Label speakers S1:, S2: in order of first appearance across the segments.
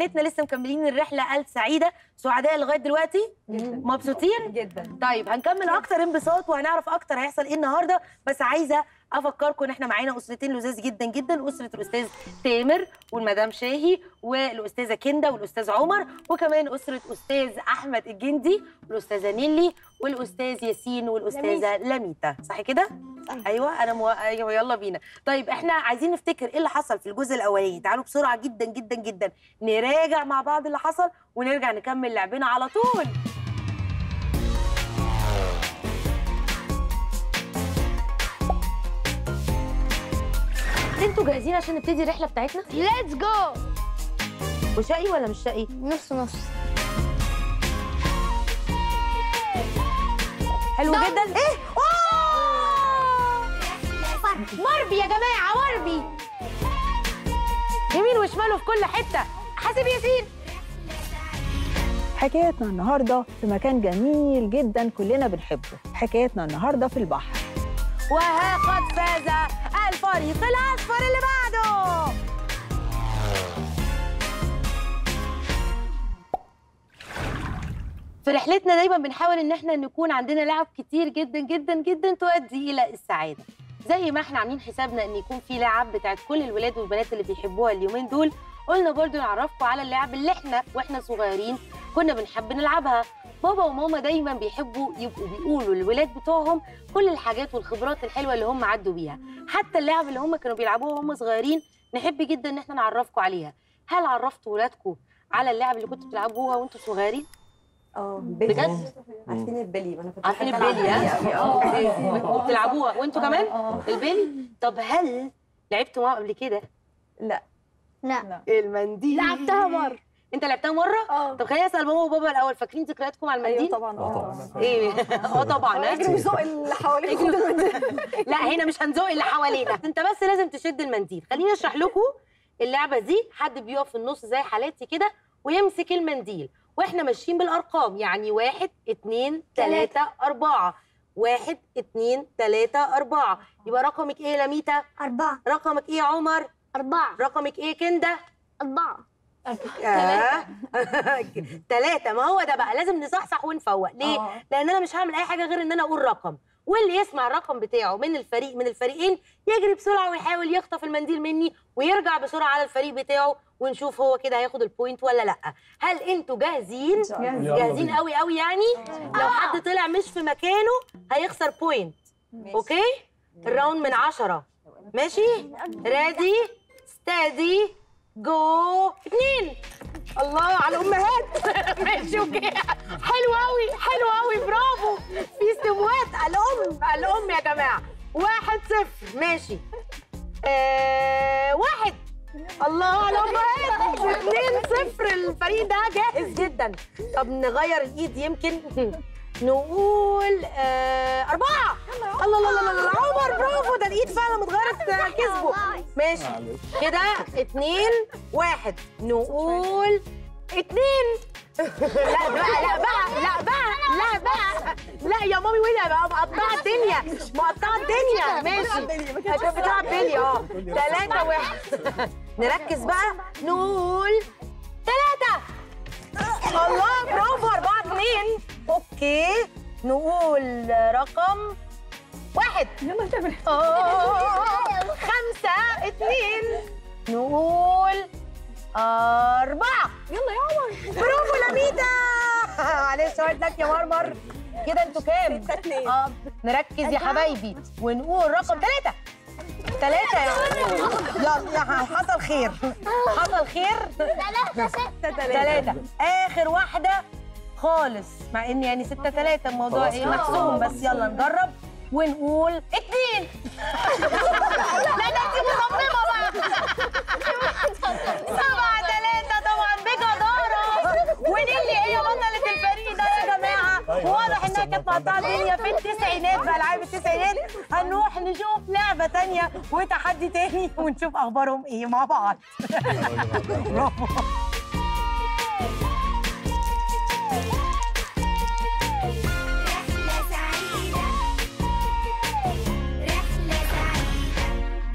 S1: رحلتنا لسه مكملين الرحلة السعيدة سعداء لغاية دلوقتي.
S2: جدا.
S1: مبسوطين؟
S2: جدا.
S1: طيب هنكمل أكتر انبساط وهنعرف أكتر هيحصل إيه النهارده. بس عايزة افكركم ان إحنا معانا اسرتين لذاذ جدا جدا اسره الاستاذ تامر والمدام شاهي والاستاذه كنده والاستاذ عمر وكمان اسره أستاذ احمد الجندي والاستاذه نيلي والاستاذ ياسين والاستاذه لميتا. صح كده؟ أيوه أنا مو... أيوه يلا بينا. طيب إحنا عايزين نفتكر إيه اللي حصل في الجزء الأولاني. تعالوا بسرعة جدا جدا جدا. نراجع مع بعض اللي حصل ونرجع نكمل لعبنا على طول. أنتوا جاهزين عشان نبتدي الرحلة بتاعتنا؟
S3: ليتس جو
S1: وشقي ولا مش شقي؟
S3: نص نص.
S1: حلو جدا. إيه؟
S3: مربي يا جماعة مربي
S1: يمين وشمال وفي كل حتة. حاسب ياسين
S2: حكايتنا النهارده في مكان جميل جدا كلنا بنحبه. حكايتنا النهارده في البحر.
S1: وها قد فاز الفريق الاصفر اللي بعده. في رحلتنا دايما بنحاول إن إحنا نكون عندنا لعب كتير جدا جدا جدا تؤدي إلى السعادة. زي ما إحنا عاملين حسابنا إن يكون في لعب بتاعت كل الولاد والبنات اللي بيحبوها اليومين دول قلنا برضو نعرفكم على اللعب اللي إحنا وإحنا صغيرين كنا بنحب نلعبها. بابا وماما دايما بيحبوا يبقوا بيقولوا للولاد بتوعهم كل الحاجات والخبرات الحلوة اللي هم عدوا بيها. حتى اللعب اللي هم كانوا بيلعبوها وهم صغيرين نحب جدا إن إحنا نعرفكم عليها. هل عرفتوا ولادكم على اللعب اللي كنتوا بتلعبوها وانتوا صغيرين؟
S4: آه
S1: بجد؟
S4: عارفين البلي. أنا كنت
S1: عارفين البلي ها
S4: آه؟
S1: وبتلعبوها. وانتوا كمان؟
S4: آه.
S1: البلي؟ طب هل لعبتوا معاهم قبل كده؟
S4: لا.
S3: لا.
S1: المنديل.
S3: لعبتها مرة.
S1: انت لعبتها مرة؟
S3: آه.
S1: طب خليني اسال ماما وبابا الأول فاكرين ذكرياتكم على
S4: أيوه
S1: المنديل
S4: طبعا. آه
S1: إيه. آه طبعا؟
S4: اجري وزق اللي المنديل
S1: لا هنا مش هنزق اللي حوالينا. انت بس لازم تشد المنديل. خليني اشرح لكم اللعبة دي. حد بيقف في النص زي حالاتي كده ويمسك المنديل. وإحنا ماشيين بالأرقام. يعني واحد اتنين تلاتة أربعة. واحد اتنين تلاتة أربعة. يبقى رقمك إيه يا لميتا
S3: أربعة.
S1: رقمك إيه يا عمر؟
S3: أربعة.
S1: رقمك إيه كنده
S3: أربعة.
S1: آه. تلاتة. ما هو ده بقى. لازم نصحصح ونفوق. ليه؟
S4: آه.
S1: لأن أنا مش هعمل أي حاجة غير إن أنا أقول رقم. واللي يسمع الرقم بتاعه من الفريق من الفريقين يجري بسرعة ويحاول يخطف المنديل مني ويرجع بسرعة على الفريق بتاعه ونشوف هو كده هياخد ال point ولا لأ. هل أنتوا جاهزين؟ جاهزين قوي قوي يعني؟ لو حد طلع مش في مكانه هيخسر point okay؟ ال round من عشرة. ماشي؟ ready steady go اتنين الله على الأمهات. ماشي okay. حلو قوي حلو قوي برافو. في استموات الأم الأم يا جماعة. واحد صفر. ماشي. آه واحد. الله على الأمهات. اتنين صفر. الفريق ده جاهز جدا. طب نغير الإيد يمكن. نقول آه أربعة. الله الله الله الله عمر برافو. ده الإيد فعلا متغيرت آه، كسبه. ماشي. كده اتنين واحد. نقول اتنين. لا بقى لا بقى لا بقى لا بقى. لا يا مامي وين بقى مقطعة الدنيا. مقطعة الدنيا. ماشي. عشان بتلعب بيلي آه. تلاتة واحد. نركز بقى. نقول تلاتة. الله برافو. أربعة اتنين. أوكي. نقول رقم واحد.
S4: يلا تعمل
S1: آه، خمسة اتنين نقول أربعة.
S4: يلا يا عمر.
S1: برافو لميتا معلش هارد لك يا مرمر. كده أنتوا كام؟
S4: ستة اتنين.
S1: آه نركز يا حبايبي. ونقول رقم ثلاثة ثلاثة يا يا حصل خير. حصل خير.
S3: ثلاثة ستة
S1: ثلاثة آخر واحدة خالص مع إن يعني ستة ثلاثة الموضوع إيه محسوم بس يلا نجرب. ونقول اتنين. لا ده انت مصممة بقى. سبعة ثلاثة طبعا بجدارة. ونيلي هي بطلة الفريق ده يا جماعة. واضح إنها كانت مقطعة الدنيا في التسعينات في ألعاب التسعينات. هنروح نشوف لعبة تانية وتحدي تاني ونشوف أخبارهم إيه مع بعض. برافو.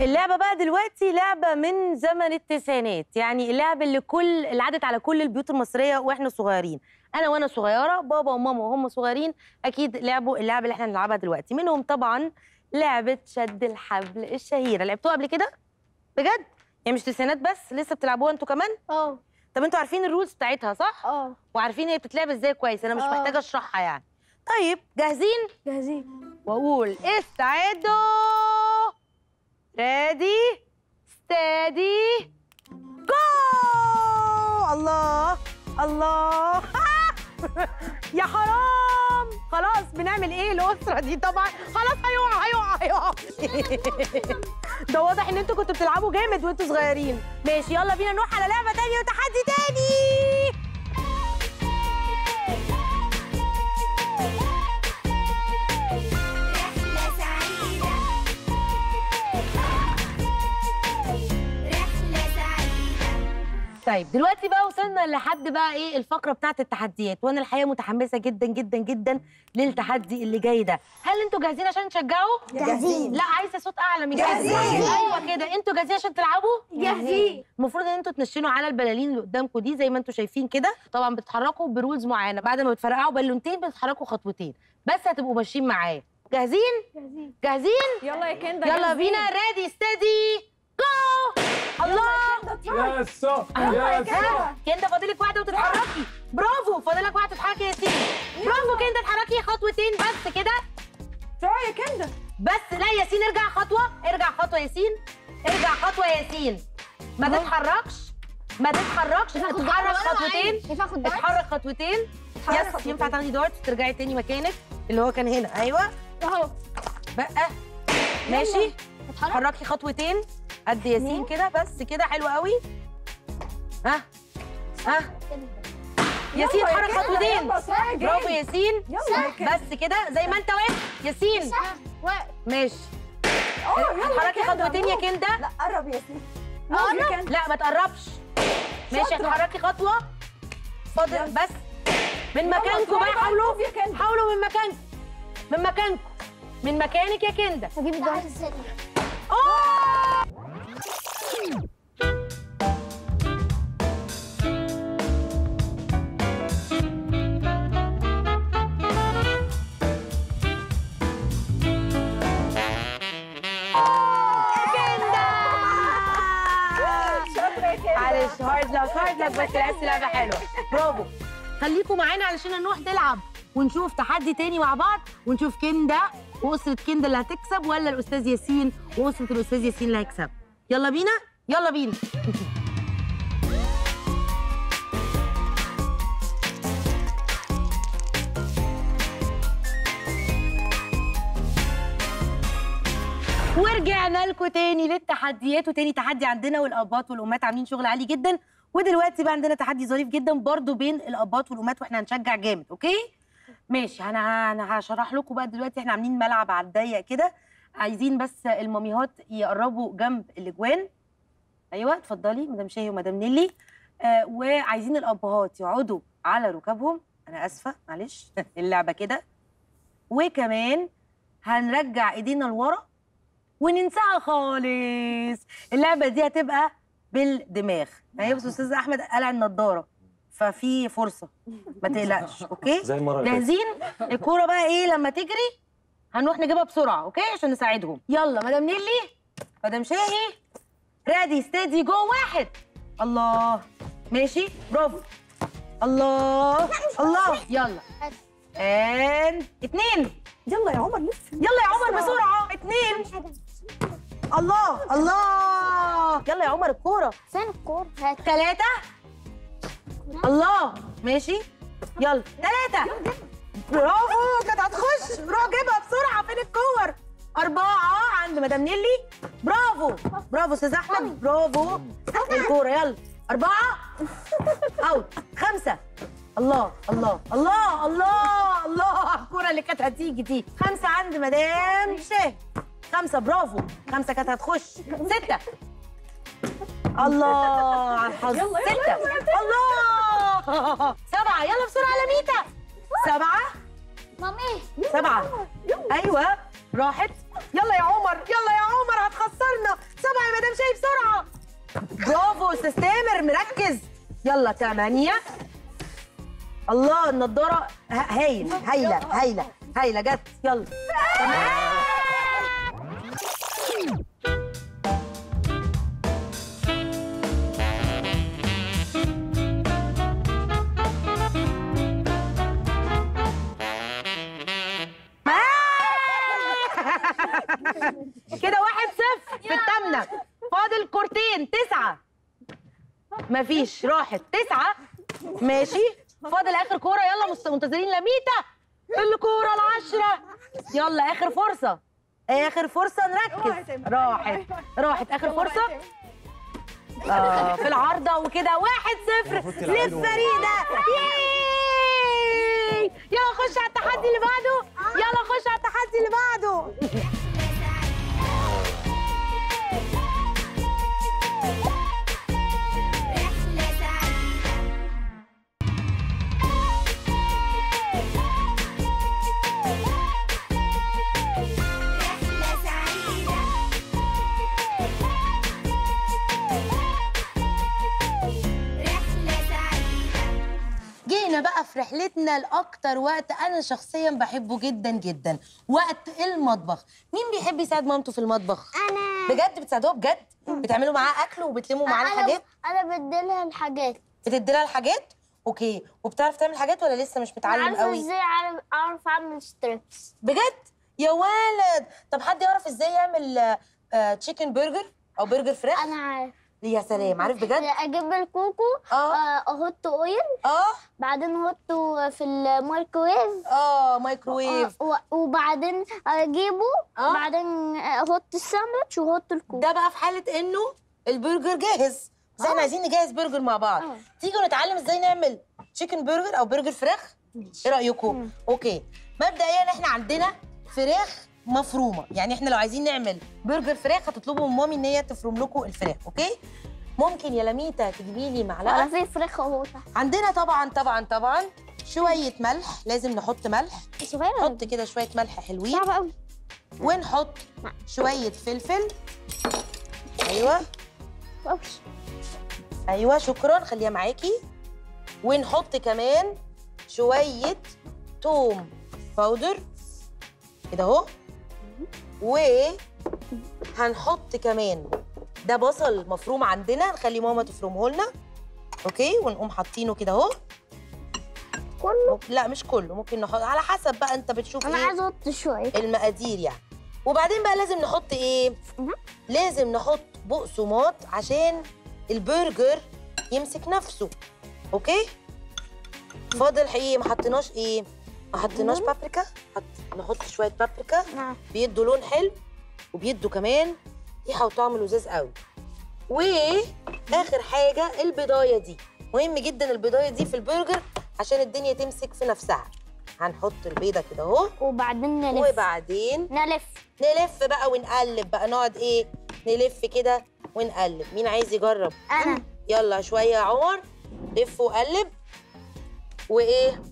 S1: اللعبة بقى دلوقتي لعبة من زمن التسعينات. يعني اللعبة اللي كل اللي عدت على كل البيوت المصرية وإحنا صغيرين. أنا وأنا صغيرة بابا وماما وهم صغيرين أكيد لعبوا اللعبة اللي إحنا بنلعبها دلوقتي. منهم طبعا لعبة شد الحبل الشهيرة. لعبتوها قبل كده؟ بجد؟ يعني مش تسعينات بس لسه بتلعبوها أنتوا كمان؟
S3: آه.
S1: طب أنتوا عارفين الرولز بتاعتها صح؟
S3: آه.
S1: وعارفين هي بتتلعب إزاي كويس؟ أنا مش
S3: آه.
S1: محتاجة أشرحها يعني. طيب جاهزين؟
S3: جاهزين.
S1: وأقول استعدوا! ريدي ستادي جو الله الله يا حرام. خلاص بنعمل إيه؟ الأسرة دي. طبعا خلاص هيقع هيقع هيقع. ده واضح إن أنتوا كنتوا بتلعبوا جامد وأنتوا صغيرين. ماشي يلا بينا نروح على لعبة تانية وتحدي تاني. طيب دلوقتي بقى وصلنا لحد بقى إيه الفقرة بتاعت التحديات وأنا الحقيقة متحمسة جدا جدا جدا للتحدي اللي جاي ده. هل أنتوا جاهزين عشان تشجعوا؟
S4: جاهزين.
S1: لا عايزة صوت أعلى من كده.
S4: جاهزين.
S1: أيوه كده. أنتوا جاهزين عشان تلعبوا؟
S3: جاهزين.
S1: المفروض إن أنتوا تنشنوا على البلالين اللي قدامكم دي زي ما أنتوا شايفين كده. طبعا بتتحركوا ب rules معينة. بعد ما بتفرقعوا بالونتين بتتحركوا خطوتين. بس هتبقوا ماشيين معايا. جاهزين؟
S3: جاهزين.
S1: جاهزين؟
S4: يلا يا كندا
S1: يلا. بينا. ready steady go الله!
S5: yes yes
S1: ها كندا فاضلك واحدة وتتحركي. برافو فاضلك واحدة تتحركي يا ياسين برافو كندا اتحركي خطوتين بس كده.
S4: يا كندا
S1: بس لا ياسين ارجع خطوة. ارجع خطوة ياسين ارجع خطوة يا ياسين ما تتحركش. ما تتحركش. تتحرك خطوتين؟ اتحرك خطوتين.
S4: اتحرك yes.
S1: ينفع تاخدي dart وترجعي تاني مكانك اللي هو كان هنا. أيوه.
S3: أهو.
S1: بقى. ماشي.
S3: اتحرك
S1: اتحركي خطوتين. قد ياسين كده بس كده حلو قوي. ها؟ ها؟ ياسين اتحرك خطوتين. برافو. ياسين. بس كده زي ما انت واقف ياسين.
S3: واقف
S1: ماشي.
S4: آه
S1: اتحركي خطوتين يا. كندا.
S4: لا قرب يا سيدي. موف يا كندا.
S1: لا ما تقربش. ماشي. اتحركي خطوة. فاضل. بس. من مكانكم بقى. حاولوا. حاولوا من مكانكم من مكانكم من مكانك يا كندا.
S3: هجيب الدارت
S1: معلش hard hard luck بس لعبت لعبه حلوة برافو خليكم معانا علشان نروح نلعب ونشوف تحدي تاني مع بعض ونشوف كندا واسره كندا اللي هتكسب ولا الأستاذ ياسين؟ واسره الأستاذ ياسين اللي هيكسب. يلا بينا؟ يلا بينا. ورجعنا لكم تاني للتحديات وتاني تحدي عندنا والابات والأمهات عاملين شغل عالي جدا. ودلوقتي بقى عندنا تحدي ظريف جدا برضو بين الابات والأمهات وإحنا هنشجع جامد أوكي؟ ماشي أنا أنا هشرح لكم بقى دلوقتي إحنا عاملين ملعب على الضيق كده. عايزين بس الماميهات يقربوا جنب الإجوان. أيوه اتفضلي مدام شاهي ومدام نيلي. آه وعايزين الأبهات يقعدوا على ركابهم أنا آسفة معلش. اللعبة كده. وكمان هنرجع إيدينا لورا وننساها خالص. اللعبة دي هتبقى بالدماغ. ما هي بس أستاذ أحمد قلع النضارة. ففي فرصة. ما تقلقش okay؟
S5: زي المرة
S1: جاهزين؟ الكورة بقى إيه لما تجري؟ هنروح نجيبها بسرعة okay؟ عشان نساعدهم. يلا مدام نيلي مدام شاهي. ready steady go واحد. الله. ماشي؟ برافو. الله. الله. يلا. ان اتنين.
S4: يلا يا عمر لف
S1: يلا يا عمر بسرعة. اتنين. الله. الله. يلا يا عمر الكورة.
S3: فين الكورة؟ هات.
S1: ثلاثة الله ماشي؟ يلا. ثلاثة برافو كانت هتخش. روح جيبها بسرعة. فين الكور؟ أربعة. عند مدام نيلي. برافو. برافو أستاذ أحمد. برافو. الكورة يلا. أربعة. أوت خمسة. الله الله الله الله الله. الكورة اللي كانت هتيجي دي. خمسة عند مدام شاه. خمسة برافو. خمسة كانت هتخش. ستة. الله على الحظ
S4: يلا، يلا،
S1: ستة الله. سبعة. يلا بسرعة على ميتا سبعة.
S3: مامي.
S1: سبعة. أيوة. راحت. يلا يا عمر. يلا يا عمر هتخسرنا. سبعة يا مدام شايف بسرعة برافو أستاذ تامر. مركز. يلا تمانية. الله النضارة. هايل هايلة هايلة هايلة جت. يلا. كده واحد صفر في التامنة. فاضل كورتين تسعة. مفيش راحت. تسعة. ماشي. فاضل آخر كورة. يلا منتظرين لميتا الكورة العشرة. يلا آخر فرصة. آخر فرصة نركز. راحت. راحت. آخر فرصة. آه في العارضة وكده. واحد صفر لفريدة ياي! يلا خش على التحدي اللي بعده. يلا خش على التحدي اللي بعده. بقى في رحلتنا لأكتر وقت أنا شخصيا بحبه جدا جدا وقت المطبخ. مين بيحب يساعد مامته في المطبخ؟
S3: أنا.
S1: بجد؟ بتساعدوها بجد؟ بتعملوا معاه أكل وبتلموا معاه الحاجات؟
S3: أنا بديلها الحاجات.
S1: بتدي لها الحاجات؟ okay. وبتعرف تعمل حاجات ولا لسه مش متعلم
S3: عارفة
S1: قوي؟
S3: إزاي اعرف أعرف أعمل strips
S1: بجد؟ يا ولد! طب حد يعرف إزاي يعمل chicken burger أو برجر فراخ
S3: أنا عارف
S1: يا سلام عارف بجد؟
S3: أجيب الكوكو
S1: آه.
S3: آه، أحط oil
S1: آه.
S3: بعدين أحطه في الميكرويف.
S1: آه
S3: آه، و- وبعدين أجيبه
S1: آه.
S3: بعدين أحط الساندوتش وأحط الكوكو.
S1: ده بقى في حالة إنه البرجر جاهز. بس إحنا عايزين نجهز برجر مع بعض.
S3: آه.
S1: تيجوا نتعلم إزاي نعمل chicken burger أو برجر فراخ؟ إيه رأيكم؟ Okay. مبدئيا إحنا عندنا فراخ مفرومة. يعني إحنا لو عايزين نعمل برجر فراخ هتطلبوا من مامي إن هي تفرم لكم الفراخ okay؟ ممكن يا لميتا تجيبي لي
S3: معلقة. في فراخ أهو.
S1: عندنا طبعا طبعا طبعا شوية ملح لازم نحط ملح. نحط كده شوية ملح حلوين.
S3: صعبه قوي
S1: ونحط شوية فلفل. أيوه. أيوه شكرا خليها معاكي. ونحط كمان شوية توم powder كده أهو. وهنحط كمان ده بصل مفروم عندنا نخلي ماما تفرمه لنا. Okay؟ ونقوم حاطينه كده أهو.
S3: كله؟
S1: لا مش كله ممكن نحط على حسب بقى أنت بتشوف
S3: أنا
S1: إيه
S3: عايزة أحط شوية.
S1: المقادير يعني. وبعدين بقى لازم نحط
S3: إيه.
S1: لازم نحط بقسماط عشان البرجر يمسك نفسه. Okay؟ فاضل إيه ما حطيناش إيه؟ ما حطيناش بابريكا. حط نحط شوية بابريكا.
S3: نعم.
S1: بيدوا لون حلو وبيدوا كمان ريحة وطعم لذيذ قوي. وآخر حاجة البيضاية دي. مهم جدا البيضاية دي في البرجر عشان الدنيا تمسك في نفسها. هنحط البيضة كده أهو.
S3: وبعدين نلف.
S1: وبعدين
S3: نلف.
S1: نلف بقى ونقلب بقى. نقعد إيه؟ نلف كده ونقلب. مين عايز يجرب؟
S3: أنا.
S1: يلا شوية يا عمر لف وقلب. وإيه؟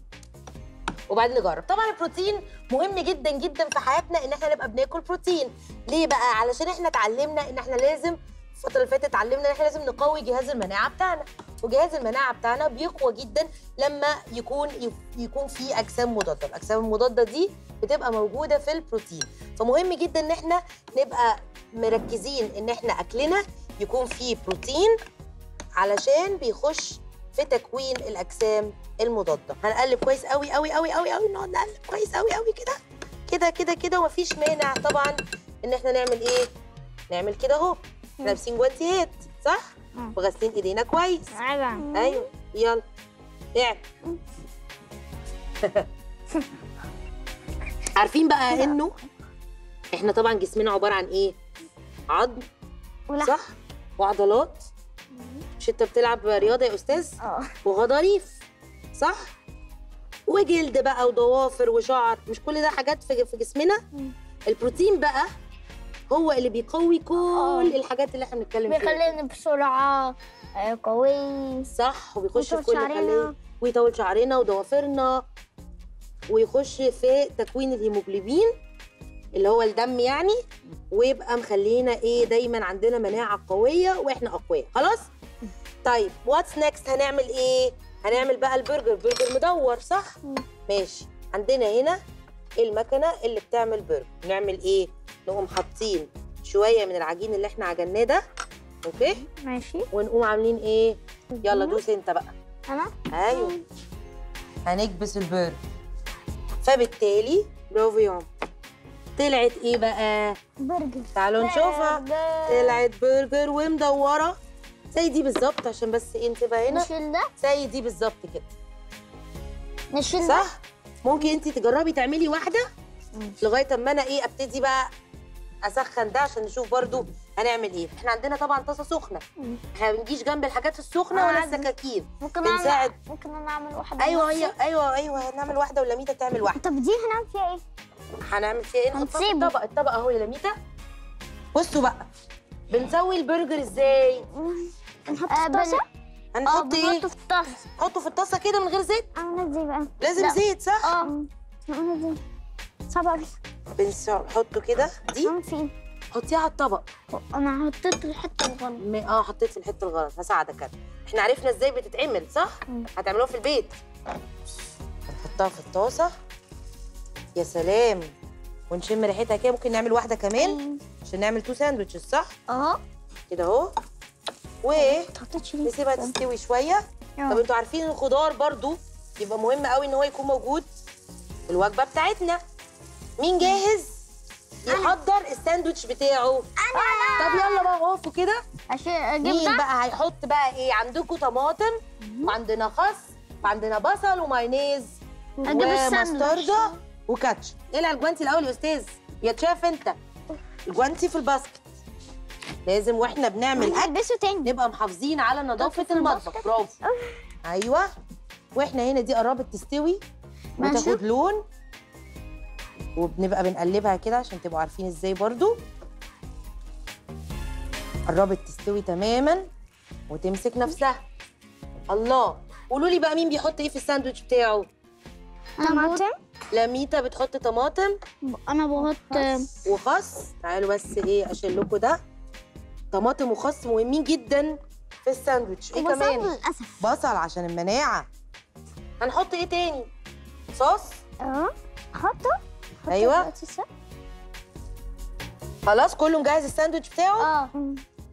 S1: وبعدين نجرب. طبعا البروتين مهم جدا جدا في حياتنا إن إحنا نبقى بناكل بروتين. ليه بقى؟ علشان إحنا اتعلمنا إن إحنا لازم الفترة اللي فاتت اتعلمنا إن إحنا لازم نقوي جهاز المناعة بتاعنا. وجهاز المناعة بتاعنا بيقوى جدا لما يكون يكون فيه أجسام مضادة. الأجسام المضادة دي بتبقى موجودة في البروتين. فمهم جدا إن إحنا نبقى مركزين إن إحنا أكلنا يكون فيه بروتين علشان بيخش في تكوين الأجسام المضادة. هنقلب كويس قوي قوي قوي قوي قوي نقعد نقلب كويس قوي قوي كده. كده كده كده ومفيش مانع طبعا إن إحنا نعمل إيه؟ نعمل كده أهو. إحنا لابسين جوانتيات صح. وغاسلين إيدينا كويس. أيوه. يلا. اعمل عارفين بقى إنه إحنا طبعا جسمنا عبارة عن إيه؟ عظم صح؟ وعضلات. مش انت بتلعب رياضة يا أستاذ؟
S3: آه.
S1: وغضاريف صح؟ وجلد بقى وضوافر وشعر مش كل ده حاجات في جسمنا. البروتين بقى هو اللي بيقوي كل
S3: آه.
S1: الحاجات اللي إحنا بنتكلم فيها.
S3: بيخليني بسرعة آه، قوي
S1: صح وبيخش في كل ويطول شعرنا وضوافرنا. ويخش في تكوين الهيموجلوبين اللي هو الدم يعني ويبقى مخلينا إيه دايما عندنا مناعة قوية وإحنا أقوياء. خلاص؟ طيب what's next هنعمل إيه؟ هنعمل بقى البرجر. برجر مدور صح؟ ماشي. عندنا هنا المكنة اللي بتعمل برجر. نعمل إيه؟ نقوم حاطين شوية من العجين اللي إحنا عجناه ده. Okay؟
S3: ماشي.
S1: ونقوم عاملين إيه؟ يلا دوس أنت بقى.
S3: أنا؟
S1: أيوه. هنكبس البرجر. فبالتالي برافو يا عمر طلعت إيه بقى؟
S3: برجر.
S1: تعالوا نشوفها. طلعت برجر ومدورة. زي دي بالظبط عشان بس إيه نسيبها هنا.
S3: نشيل ده؟
S1: زي دي بالظبط كده.
S3: نشيل ده؟
S1: صح؟ ممكن انت تجربي تعملي واحدة لغاية اما أنا إيه ابتدي بقى اسخن ده عشان نشوف برضو هنعمل إيه. إحنا عندنا طبعا طاسة سخنة. إحنا ما بنجيش جنب الحاجات السخنة ولا. السكاكين.
S3: ممكن
S1: بنساعد.
S3: اعمل ممكن أنا أعمل
S1: واحدة
S3: أيوه؟
S1: هي أيوه أيوه هنعمل واحدة ولميتا تعمل واحدة.
S3: طب دي هنعمل فيها إيه؟
S1: هنعمل فيها إيه؟ نحطها في
S3: هنسيبه.
S1: الطبق الطبق اهو يا لميتا بصوا بقى. بنسوي البرجر إزاي؟
S3: نحط في طاسة؟ آه
S1: هنحط
S3: إيه في الطاسة.
S1: نحطه في الطاسة كده من غير زيت؟
S3: اعمل إزاي بقى؟
S1: لازم
S3: لا.
S1: زيت صح؟
S3: آه. اعمل إزاي؟ صعب قوي
S1: بنحطه كده. دي؟
S3: فين؟
S1: حطيها على الطبق.
S3: أنا حطيت الحتة الغلط.
S1: م- آه حطيت في الحتة الغلط. هساعدك أنا. إحنا عرفنا إزاي بتتعمل صح. هتعملوها في البيت. هنحطها في الطاسة. يا سلام. ونشم ريحتها كده ممكن نعمل واحدة كمان عشان نعمل two sandwiches صح؟
S3: آه.
S1: كده
S3: أهو. ليه؟
S1: ونسيبها تستوي شوية. طب أنتوا عارفين الخضار برضو يبقى مهم قوي إن هو يكون موجود في الوجبة بتاعتنا. مين جاهز؟ يحضر الساندوتش بتاعه. أنا. طب يلا بقى وقفوا كده.
S3: عشان
S1: مين بقى هيحط بقى إيه؟ عندكم طماطم وعندنا خس وعندنا بصل ومايونيز. ومستردة وكاتشب اقلع الجوانتي الأول يا أستاذ. يا شايف أنت. الجوانتي في الباسكت. لازم وإحنا بنعمل
S3: أكل تاني.
S1: نبقى محافظين على
S3: نظافة
S1: المطبخ. برافو. أيوه. وإحنا هنا دي قربت تستوي. وتاخد لون. وبنبقى بنقلبها كده عشان تبقوا عارفين إزاي برضو. قربت تستوي تماما. وتمسك نفسها. الله. قولوا لي بقى مين بيحط إيه في الساندوتش بتاعه؟
S3: طماطم.
S1: لميتا بتحط طماطم.
S3: أنا بحط
S1: وخس. تعالوا بس إيه أشيل لكم ده. طماطم وخس مهمين جدا في الساندوتش إيه
S3: بصل
S1: كمان؟
S3: للأسف.
S1: بصل عشان المناعة. هنحط إيه تاني؟ صوص.
S3: أه. حطه صح؟
S1: خلاص كله مجهز الساندوتش بتاعه؟
S3: أه.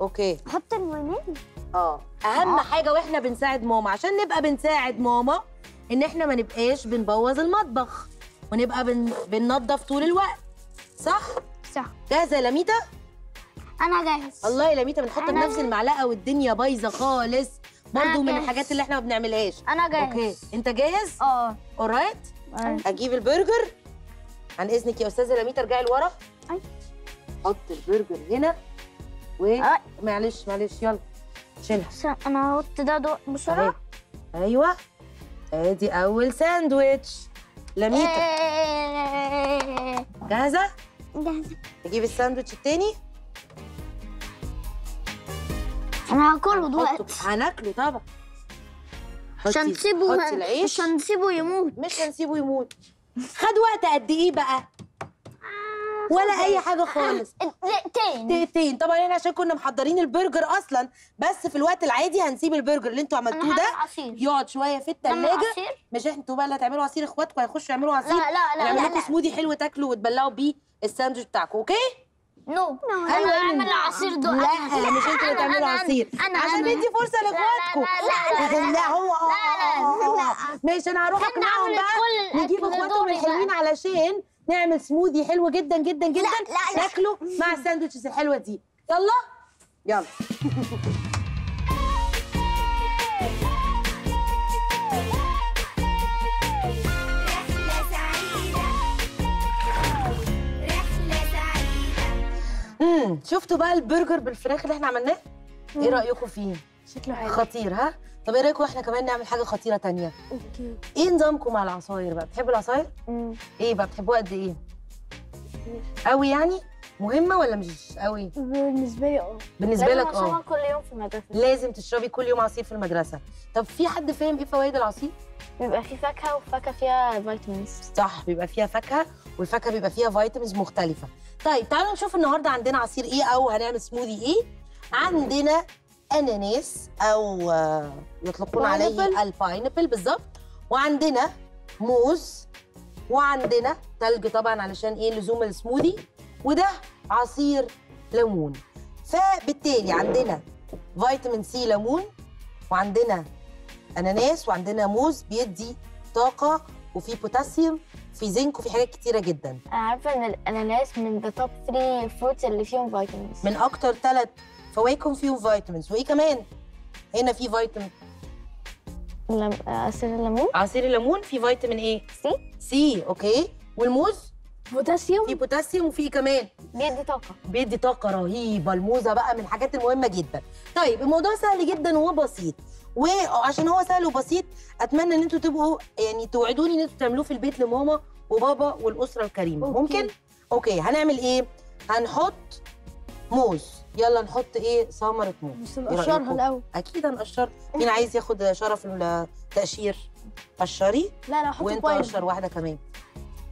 S1: Okay.
S3: حط المايونيز.
S1: أه. أهم حاجة وإحنا بنساعد ماما. عشان نبقى بنساعد ماما إن إحنا ما نبقاش بنبوظ المطبخ ونبقى بن... بننظف طول الوقت. صح؟
S3: صح.
S1: جاهزة يا لميتا
S3: أنا جاهز.
S1: الله يا لميتا بنحط بنفس المعلقة والدنيا بايظة خالص. برضو
S3: أنا
S1: من. الحاجات اللي إحنا ما بنعملهاش.
S3: أنا جاهز.
S1: Okay. أنت جاهز؟
S3: آه.
S1: Alright
S3: أيوة.
S1: أجيب البرجر. عن إذنك يا أستاذة لميتا ارجعي لورا.
S3: أي.
S1: حط البرجر هنا. و. معلش معلش يلا. شيلها.
S3: أنا هحط ده بسرعة.
S1: أيوه. ادي اول ساندويتش. لميتا
S3: إيه.
S1: جاهزة؟
S3: جاهزة.
S1: نجيب الساندويتش التاني.
S3: أنا هاكله دلوقتي.
S1: هناكله طبعا.
S3: عشان
S1: حطي-
S3: نسيبه
S1: حطي العيش.
S3: عشان نسيبه يموت.
S1: مش هنسيبه يموت. خد وقت قد إيه بقى؟ ولا أي حاجة خالص.
S3: دقيقتين
S1: دقيقتين طبعا إحنا عشان كنا محضرين البرجر أصلا بس في الوقت العادي هنسيب البرجر اللي أنتوا عملتوه ده
S3: عصير.
S1: يقعد شوية في
S3: عصير؟
S1: مش أنتوا بقى اللي هتعملوا عصير إخواتكم هيخشوا يعملوا عصير.
S3: لا لا لا
S1: هنعمل
S3: لا,
S1: لكم
S3: لا.
S1: سموذي حلو تاكلوا وتبلعوا بيه الساندوتش بتاعكم okay؟
S3: No.
S1: أيوة،
S3: أنا اعمل العصير ده
S1: لا مش أنتوا اللي تعملوا عصير.
S3: أنا
S1: عشان
S3: أنا.
S1: ندي فرصة لإخواتكم.
S3: لا، لا، لا، لا.
S1: لا. هو
S3: لا، لا،
S1: ماشي أنا هروح
S3: أقنعهم
S1: بقى. نجيب
S3: إخواتهم.
S1: الحلوين علشان نعمل سموذي حلو جدا جدا جدا.
S3: لا، لا.
S1: ناكله مع ال sandwiches الحلوة دي. يلا. يلا. امم شفتوا بقى البرجر بالفراخ اللي إحنا عملناه؟ إيه رأيكم فيه؟
S3: شكله حلو.
S1: خطير ها؟ طب إيه رأيكم إحنا كمان نعمل حاجة خطيرة تانية؟
S3: okay.
S1: إيه نظامكم مع العصاير بقى؟ بتحبوا العصاير؟ إيه بقى بتحبوها قد إيه؟ قوي يعني؟ مهمة ولا مش قوي؟
S3: بالنسبة لي
S1: آه.
S3: بالنسبة
S1: لك آه.
S3: كل يوم في المدرسة.
S1: لازم تشربي كل يوم عصير في المدرسة. طب في حد فاهم إيه فوائد العصير؟
S3: بيبقى فيه فاكهة وفاكهة فيها vitamins
S1: صح بيبقى فيها فاكهة والفاكهة بيبقى فيها vitamins مختلفة. طيب تعالوا نشوف النهارده عندنا عصير إيه أو هنعمل سموذي إيه. عندنا أناناس أو آه، يطلقون عليه.
S3: ال
S1: pineapple بالظبط. وعندنا موز وعندنا تلج طبعا علشان إيه؟ لزوم السموذي. وده عصير ليمون. فبالتالي عندنا فيتامين سي ليمون وعندنا أناناس وعندنا موز بيدي طاقة وفي بوتاسيوم في زنك وفي حاجات كتيرة جدا.
S3: أنا عارفة إن الأناناس من the top 3 fruits اللي فيهم vitamins
S1: من أكتر ثلاث فواكه فيهم vitamins وإيه كمان؟ هنا في فيتامين
S3: لم... عصير الليمون.
S1: عصير الليمون فيه فيتامين إيه؟
S3: سي
S1: سي okay. والموز؟
S3: بوتاسيوم
S1: فيه بوتاسيوم وفيه كمان.
S3: بيدي طاقة.
S1: بيدي طاقة رهيبة. الموزة بقى من الحاجات المهمة جدا. طيب الموضوع سهل جدا وبسيط. وعشان هو سهل وبسيط أتمنى إن أنتوا تبقوا يعني توعدوني إن أنتوا تعملوه في البيت لماما وبابا والأسرة الكريمة.
S3: okay.
S1: ممكن؟ okay هنعمل إيه؟ هنحط موز. يلا نحط إيه؟ ثمره موز
S3: بس
S1: إيه رأيكم؟
S3: الأول
S1: أكيد هنقشر. مين عايز ياخد شرف التقشير؟ قشري؟
S3: لا لا أحط
S1: وأنت قشر واحدة كمان.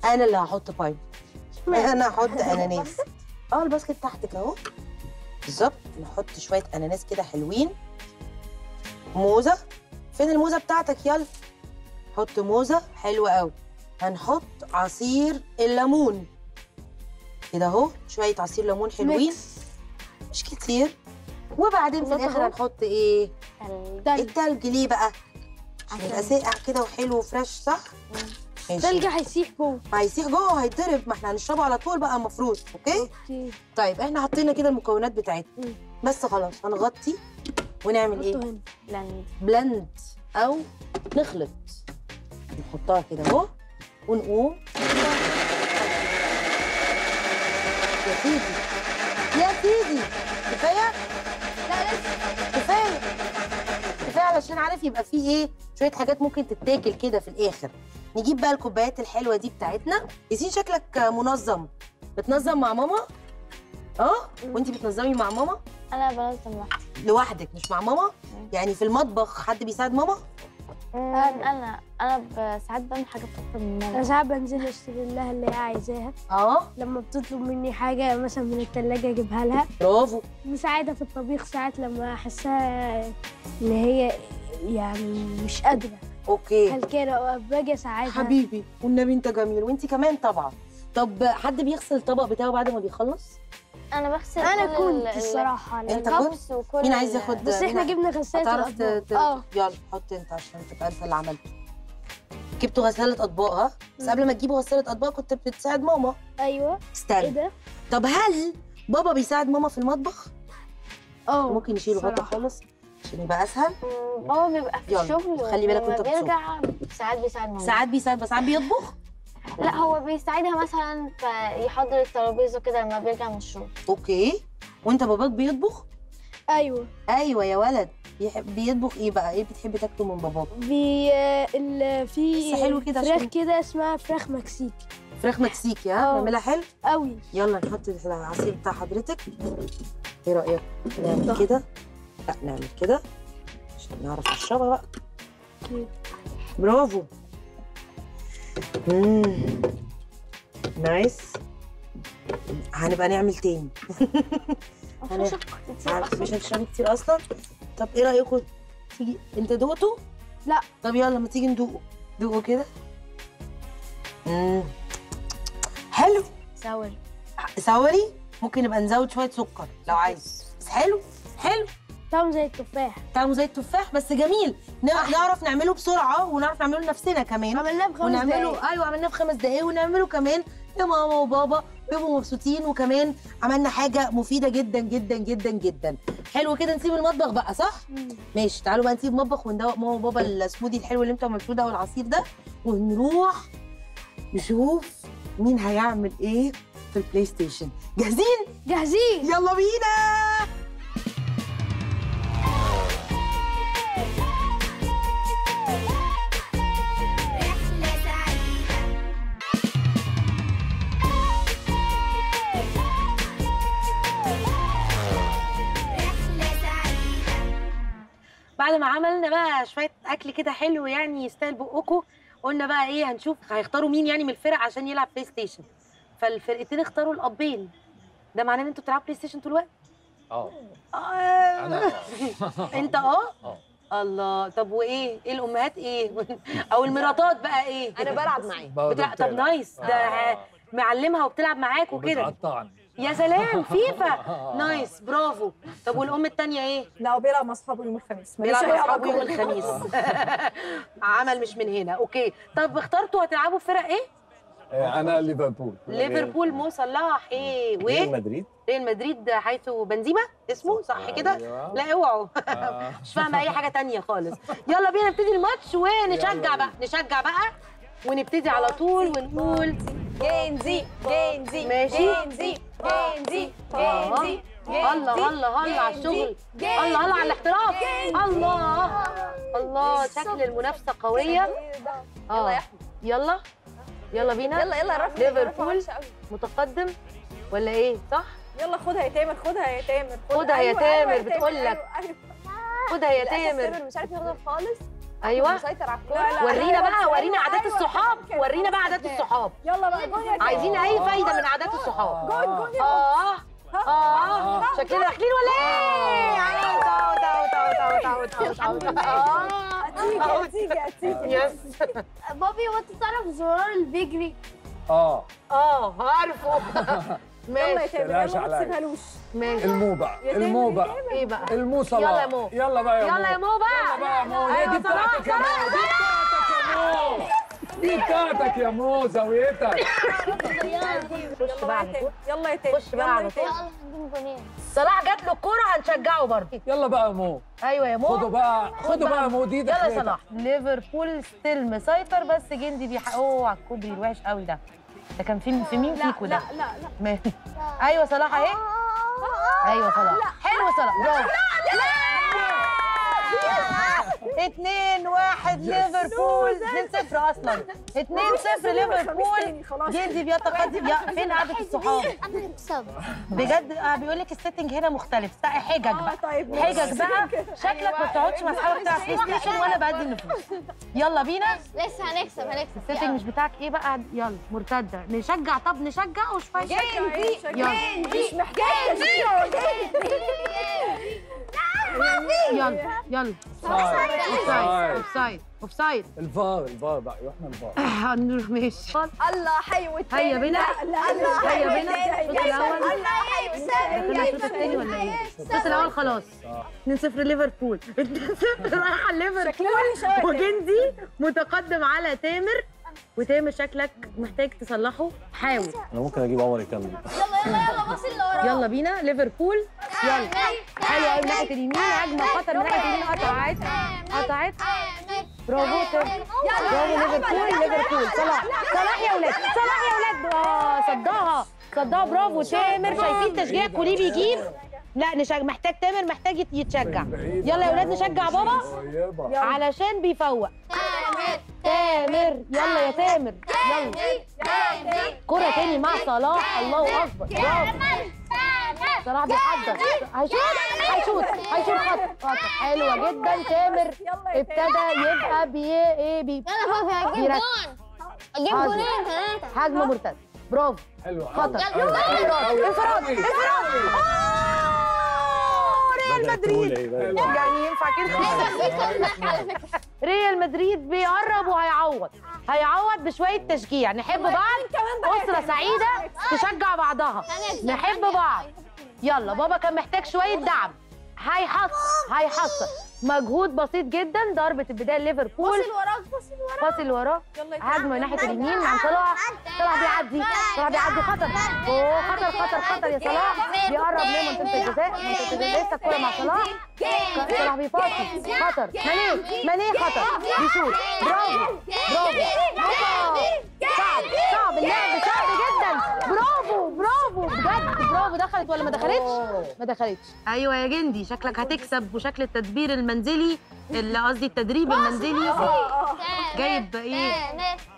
S1: أنا اللي هحط باين أنا هحط أناناس. أه الباسكت تحتك أهو. بالظبط. نحط شوية أناناس كده حلوين. موزة. فين الموزة بتاعتك؟ يلا. حط موزة. حلوة قوي هنحط عصير الليمون. كده أهو. شوية عصير ليمون حلوين. مش كتير. وبعدين في
S3: الآخر.
S1: هنحط إيه؟
S3: تلج
S1: التلج ليه بقى؟ عشان يبقى ساقع كده وحلو و fresh صح؟ ماشي.
S3: هيسيح جوه.
S1: هيسيح جوه هيتضرب ما إحنا هنشربه على طول بقى المفروض okay؟ طيب إحنا حطينا كده المكونات بتاعتنا. بس خلاص هنغطي ونعمل إيه؟
S3: blend.
S1: blend أو نخلط. نحطها كده أهو ونقوم. يا سيدي. يا سيدي كفاية؟
S3: لا لسه.
S1: كفاية. كفاية علشان عارف يبقى فيه إيه؟ شوية حاجات ممكن تتاكل كده في الآخر. نجيب بقى الكوبايات الحلوة دي بتاعتنا. ياسين شكلك منظم. بتنظم مع ماما؟ آه؟ وأنتي بتنظمي مع ماما؟
S3: أنا بنظم لوحدي.
S1: لوحدك مش مع ماما؟ يعني في المطبخ حد بيساعد ماما؟
S3: أنا أنا ساعات بعمل حاجات أكتر من أنا
S6: ساعات بنزل أشتري لها اللي هي عايزاها.
S1: آه؟
S6: لما بتطلب مني حاجة مثلا من التلاجة أجيبها لها.
S1: برافو.
S6: مساعدة في الطبيخ ساعات لما أحسها إن هي يعني مش قادرة.
S1: أوكي.
S6: هلكانه باجي أساعدها.
S1: حبيبي والنبي أنت جميل وأنت كمان طبعا. طب حد بيغسل الطبق بتاعه بعد ما بيخلص؟
S3: أنا بغسل
S6: أنا
S3: كل
S6: كنت
S3: ال-
S6: الصراحة.
S1: أنت كنت
S3: الكبس وكل
S1: مين عايز ياخد
S6: بس
S1: إحنا
S6: جبنا غسالة
S1: هتعرف ت-
S6: الاطباق
S1: ت-
S6: آه.
S1: يلا حط أنت عشان تبقى انت اللي عملته جبتوا غسالة أطباق ها؟ بس قبل ما تجيبوا غسالة أطباق كنت بتساعد ماما.
S6: أيوه. إيه
S1: استنى
S6: ده؟
S1: طب هل بابا بيساعد ماما في المطبخ؟
S6: آه
S1: ممكن يشيل الغطا. خالص عشان يبقى
S3: أسهل؟ بابا بيبقى في الشغل
S1: خلي بالك وانت بتصب.
S3: بيرجع ساعات بيساعد ماما.
S1: ساعات بيساعد بس ساعات بيطبخ؟
S3: لا هو بيساعدها مثلا فيحضر الترابيزة كده لما بيرجع من الشغل.
S1: okay. وأنت باباك بيطبخ؟
S6: أيوه.
S1: أيوه يا ولد. بيحب بيطبخ إيه بقى؟ إيه بتحب تاكله من باباك؟
S6: بي ال... في
S1: بس حلو كده
S6: فراخ كده اسمها فراخ مكسيكي
S1: فراخ مكسيكي ها
S6: آه.
S1: نعملها حلو؟
S6: قوي
S1: يلا نحط العصير بتاع حضرتك. إيه رأيك؟ نعمل. كده. لا نعمل كده عشان نعرف نشربها بقى.
S6: okay.
S1: برافو. مم. nice. هنبقى نعمل تاني. مش هتشربي كتير أصلا. طب إيه رأيكم تيجي أنت دقته
S6: لا.
S1: طب يلا ما تيجي ندوقه دوقه كده. حلو.
S3: sour.
S1: sorry ممكن نبقى نزود شوية سكر لو عايز. بس حلو. حلو.
S6: طعم زي التفاح.
S1: طعمه زي التفاح بس جميل. نعرف نعمله بسرعة ونعرف نعمله لنفسنا كمان.
S6: عملناه بخمس
S1: ونعمله
S6: دقايق.
S1: أيوه عملناه في خمس دقايق ونعمله كمان لماما وبابا. بيبقوا مبسوطين وكمان عملنا حاجة مفيدة جدا جدا جدا جدا. حلو كده نسيب المطبخ بقى صح؟
S6: مم.
S1: ماشي تعالوا بقى نسيب المطبخ وندوق ماما وبابا السموذي الحلو اللي أنتوا عملتوه ده والعصير ده ونروح نشوف مين هيعمل إيه في البلاي ستيشن. جاهزين؟
S6: جاهزين.
S1: يلا بينا! بعد ما عملنا بقى شوية أكل كده حلو يعني يستاهل بقكم قلنا بقى إيه هنشوف هيختاروا مين يعني من الفرق عشان يلعب بلاي ستيشن فالفرقتين اختاروا الأبين. ده معناه إن أنتوا بتلعبوا بلاي ستيشن طول الوقت؟
S5: آه.
S1: آه.
S5: أنا
S1: أنت آه؟
S5: آه.
S1: الله. طب وإيه؟ إيه الأمهات؟ إيه؟ أو المراتات بقى إيه؟
S4: أنا بلعب معاه
S5: برضه
S1: بتلعب طب. nice. ده
S5: آه.
S1: معلمها وبتلعب معاك وكده.
S5: وبتقطعني.
S1: يا سلام فيفا. nice برافو. طب والأم التانية إيه؟
S4: لا هو بيلعب مع أصحابه يوم الخميس.
S1: بيلعب
S4: ماليش
S1: مع أصحابه يوم. الخميس. عمل مش من هنا. okay. طب اخترتوا هتلعبوا فرق إيه؟
S5: آه، أنا ليفربول.
S1: ليفربول مو صلاح. إيه
S5: ريال
S1: و
S5: مدريد.
S1: ريال مدريد حيث بنزيما؟ اسمه؟ صح. كده؟
S5: أيوة.
S1: لا اوعوا.
S5: آه.
S1: مش فاهمة أي حاجة تانية خالص. يلا بينا نبتدي الماتش ونشجع بقى. نشجع بقى ونبتدي على طول ونقول
S4: جينزي جينزي
S1: ماشي.
S4: جينزي جينزي جينزي
S1: الله الله الله على الشغل الله الله على الاحتراف. الله. الله شكل المنافسة قوية. آه. يلا يلا. بينا.
S4: يلا يلا رفع
S1: ليفربول متقدم. ولا إيه؟ صح؟
S4: يلا خدها يا تامر خدها يا تامر.
S1: خدها يا
S4: أيوة،
S1: تامر،
S4: أيوة
S1: بتقول
S4: أيوة،
S1: لك.
S4: أيوة.
S1: خدها يا تامر.
S7: مش عارف ياخدها خالص.
S1: أيوه.
S7: مسيطر على الكورة.
S4: لا.
S1: ورينا بقى
S4: أيوة،
S1: ورينا عادات
S4: أيوة،
S1: الصحاب. ورينا بقى عادات الصحاب.
S4: يلا بقى جون
S1: عايزين أي فايدة من عادات الصحاب.
S4: جون جون يا
S1: آه. آه. شكلنا داخلين ولا إيه؟ آه، تعالوا تعالوا
S4: هتيجي هتيجي
S1: يس
S3: بابي وانت تعرف زرار اللي بيجري
S5: آه.
S1: آه عارفه.
S4: يلا يا
S1: ماشي
S4: ما. تسيبهالوش.
S1: ماشي.
S5: المو بقى
S4: يا تامر،
S5: المو
S4: يا
S5: بقى
S4: تامر.
S1: إيه بقى؟
S5: المو صلاح
S1: يلا يا مو.
S5: يلا بقى يا مو.
S1: يلا يا مو بقى.
S5: يلا بقى يا مو.
S1: أيوة
S5: دي بتاعتك يا مو. دي بتاعتك يا مو. دي بتاعتك يا مو زاويتك.
S1: خش بقى على طول.
S4: يلا يا تامر
S1: خش بقى
S4: يلا
S1: على
S4: يا
S1: طول. صلاح جات له الكورة هنشجعه برضه.
S5: يلا بقى يا مو.
S1: أيوه يا
S5: خدوا
S1: مو
S5: بقى خدوا بقى. يا مو دي
S1: يلا يا. صلاح. ليفربول ستيل مسيطر بس جندي بيحققوا على الكوبري الوحش قوي ده. ده كان في في مين فيكو ده؟
S4: لا لا لا.
S1: أيوه صلاح أهي. أيوه صلاح حلو صلاح برافو اتنين واحد ليفربول. اتنين صفر أصلا. اتنين صفر ليفربول.
S4: خلاص.
S1: جدي بيتقدم. يا فين قعدة الصحاب؟ بجد آه بيقول لك السيتنج هنا مختلف. سا- حجج
S4: آه
S1: بقى؟
S4: طيب
S1: حجج بقى؟ شكلك ما بتقعدش مع أصحابك بتاع بلاي ستيشن وأنا بدي النفوس. يلا بينا.
S3: لسه هنكسب هنكسب.
S1: السيتنج مش بتاعك إيه بقى؟ يلا مرتدة. نشجع طب نشجع وشوية.
S4: جينزي
S1: يلا.
S4: مش محتاج تشجيع
S1: يلا يلا اوف سايد اوف سايد
S5: الفار الفار بقى إحنا الفار
S1: هنروح ماشي
S4: الله حي والتاني
S1: هيا
S4: لا
S1: هيا بينا الشوط الأول
S4: الله حي
S1: الشوط إيه؟ الأول خلاص 2 0 ليفربول 2 0 رايحه ليفربول. وجندي متقدم على تامر وتامر شكلك محتاج تصلحه حاول.
S5: أنا ممكن أجيب عمر يكمل.
S3: يلا يلا يلا بص اللي ورا
S1: يلا بينا ليفربول. يلا. حلو قوي من ناحية اليمين هجمة خطر من ناحية اليمين قطعت قطعت برافو برافو ليفربول ليفربول. صلاح صلاح يا ولاد صلاح يا ولاد. آه صدها صدها برافو. تامر شايفين تشجيع كوليه بيجيب. لا نشجع. محتاج تامر محتاج يت- يتشجع. يلا يا ولاد نشجع بابا. علشان بيفوق. تامر يلا يا تامر. يلا. كرة تاني مع صلاح. الله أكبر. برافو صلاح بيحضر هيشوط هيشوط هيشوط خط. خط. حلوة جدا تامر. ابتدى يبقى بي إيه بي
S3: يلا هجيب. جون. هجيب
S1: حاضر.
S3: جونين ثلاثة.
S1: هجمه مرتده برافو.
S5: حلوة.
S1: خطر انفراد. انفراد. انفراد ريال مدريد. يعني ينفع كده ريال مدريد بيقرب وهيعوض. هيعوض بشوية تشجيع. نحب بعض. أسرة سعيدة. تشجع بعضها. نحب بعض. يلا بابا كان محتاج شوية دعم. هيحصل هيحصل مجهود بسيط جدا ضربه البدايه ليفربول
S3: بص اللي وراك بص اللي وراك
S1: باص اللي وراه
S4: يلا يا
S1: هجمه من ناحيه اليمين عن صلاح صلاح بيعدي صلاح بيعدي خطر اوه خطر خطر خطر يا صلاح بيقرب من منطقه الجزاء منطقه الجزاء لسه الكوره مع صلاح صلاح بيفاصل خطر ماني ماني خطر بيشوط برافو برافو. صعب صعب اللعب صعب جدا برافو برافو بجد برافو دخلت ولا ما دخلتش؟ ما دخلتش أيوه يا جندي شكلك هتكسب وشكل التدبير المنزلي اللي قصدي التدريب المنزلي جايب إيه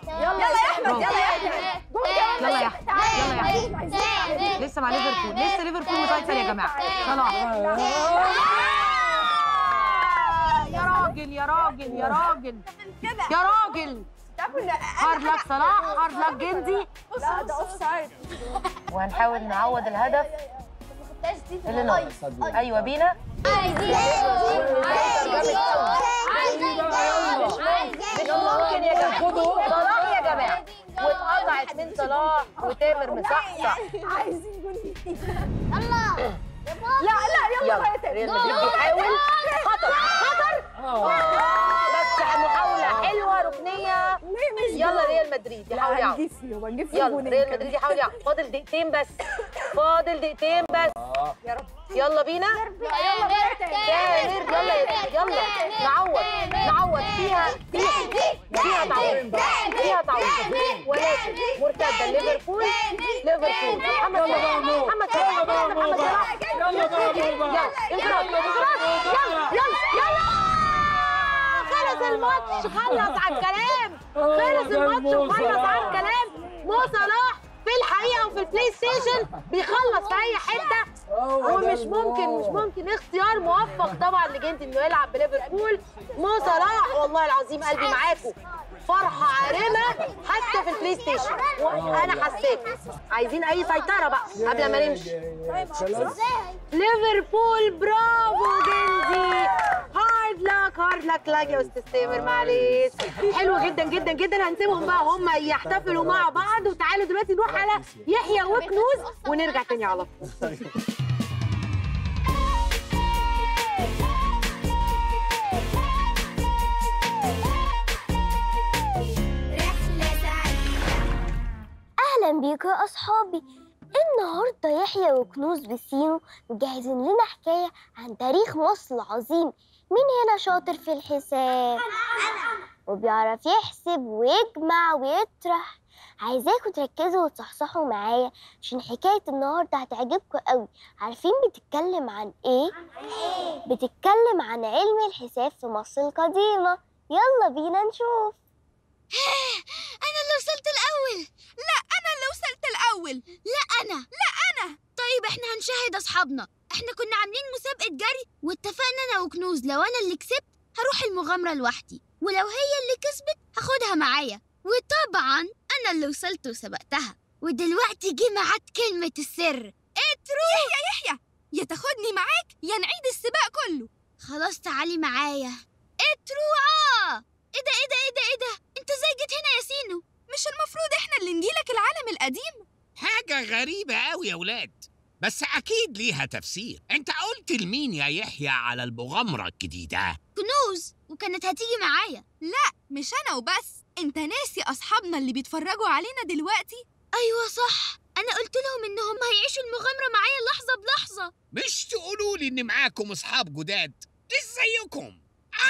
S3: يلا يا احمد. يلا يا احمد
S1: يلا يا احمد يلا يا احمد لسه مع ليفربول لسه ليفربول مسيطر يا جماعة صلاح يا راجل يا راجل يا راجل hard luck صلاح hard luck جندي.
S4: لا ده offside
S1: وهنحاول نعوض الهدف اللي ناقص. أيوه بينا. مش ممكن يا جماعة. صلاح يا جماعة. واتقطعت من صلاح وتامر مصحصح
S4: عايزين جول
S3: الله.
S4: لا لا يلا
S1: يلا
S4: يلا
S1: ريال مدريد بيحاول خطر. خطر. بس محاولة حلوة ركنية. يلا ريال مدريد يحاول
S4: لا
S1: يعوض
S4: هنجيب فيهم هنجيب فيهم
S1: يلا
S4: جونين
S1: ريال. مدريد يحاول يعوض فاضل دقيقتين بس. فاضل دقيقتين بس.
S4: يا رب.
S1: يلا بينا.
S4: يلا
S1: تامر يلا يا يلا. نعوض. نعوض. فيها فيها. فيها تعويض. فيها تعويض. ولكن مرتدة. ليفربول. ليفربول. محمد صلاح. محمد صلاح. محمد صلاح
S5: يلا بقى
S1: انفراد يلا يلا يلا خلص الماتش خلص على الكلام خلص الماتش وخلص على الكلام مو صلاح في الحقيقة وفي ال PlayStation بيخلص في اي حتة ومش ممكن مش ممكن اختيار موفق طبعا لجنت انه يلعب بليفربول مو صلاح والله العظيم قلبي معاكم فرحه عارمه حتى في ال PlayStation. وأنا حسيت. عايزين اي سيطره بقى قبل ما نمشي. ليفربول برافو جندي hard luck hard luck ليك يا أستاذ تامر معلش. حلو جدا جدا جدا. هنسيبهم بقى هم يحتفلوا مع بعض. وتعالوا دلوقتي نروح على يحيى وكنوز ونرجع تاني على طول.
S3: أهلا بيكم يا أصحابي. النهارده يحيى وكنوز بسينو مجهزين لنا حكاية عن تاريخ مصر العظيم. مين هنا شاطر في الحساب؟ وبيعرف يحسب ويجمع ويطرح. عايزاكم تركزوا وتصحصحوا معايا عشان حكاية النهارده هتعجبكم قوي. عارفين بتتكلم عن إيه؟ بتتكلم عن علم الحساب في مصر القديمة. يلا بينا نشوف.
S7: أنا اللي وصلت الأول. لا أنا اللي وصلت الأول. لا أنا. لا أنا. طيب إحنا هنشاهد أصحابنا. إحنا كنا عاملين مسابقة جري واتفقنا أنا وكنوز. لو أنا اللي كسبت هروح المغامرة لوحدي. ولو هي اللي كسبت هاخدها معايا. وطبعا أنا اللي وصلت وسبقتها. ودلوقتي جه ميعاد كلمة السر. اترو! يحيى يحيى! يا تاخدني معاك يا نعيد السباق كله. خلاص تعالي معايا. اتروعة إيه ده إيه ده إيه ده إيه ده؟ أنت إزاي جيت هنا يا سينو؟ مش المفروض إحنا اللي نجيلك العالم القديم.
S8: حاجة غريبة أوي يا ولاد. بس أكيد ليها تفسير. أنت قلت لمين يا يحيى على المغامرة الجديدة؟
S7: كنوز وكانت هتيجي معايا. لا مش أنا وبس. أنت ناسي أصحابنا اللي بيتفرجوا علينا دلوقتي. أيوه صح. أنا قلت لهم إنهم هيعيشوا المغامرة معايا لحظة بلحظة.
S8: مش تقولوا لي إن معاكم أصحاب جداد. إزيكم؟